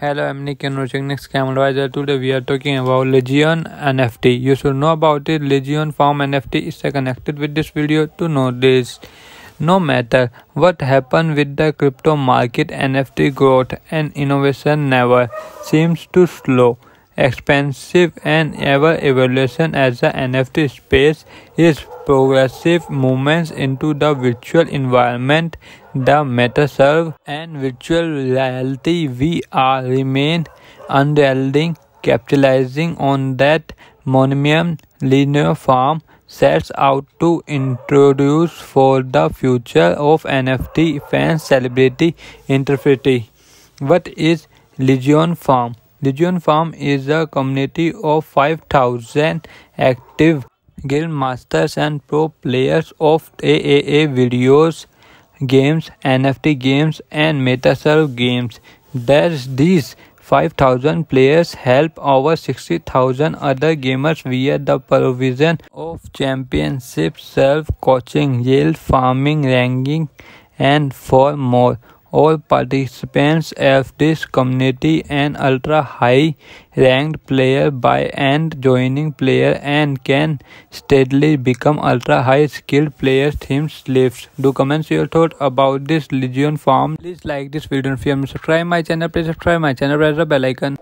Hello, I'm Nick and watching next camera advisor. Today we are talking about Legion NFT. You should know about it. Legionfarm NFT is connected with this video to know this. No matter what happened with the crypto market, NFT growth and innovation never seems to slow expensive and ever evolution as the NFT space is progressive movements into the virtual environment, the metaverse and virtual reality VR remain unrelenting, capitalizing on that momentum. Legionfarm sets out to introduce for the future of NFT fans celebrity interpreting. What is Legionfarm? Legionfarm is a community of 5,000 active guild masters and pro players of AAA videos, games, NFT games, and metaverse games. There's these 5,000 players help over 60,000 other gamers via the provision of championships, self-coaching, yield farming, ranking, and for more. All participants of this community an ultra high ranked player by and joining player and can steadily become ultra high skilled players themes lifts. Do comment your thought about this Legionfarm. Please like this video and if you subscribe my channel, please subscribe my channel, press the bell icon.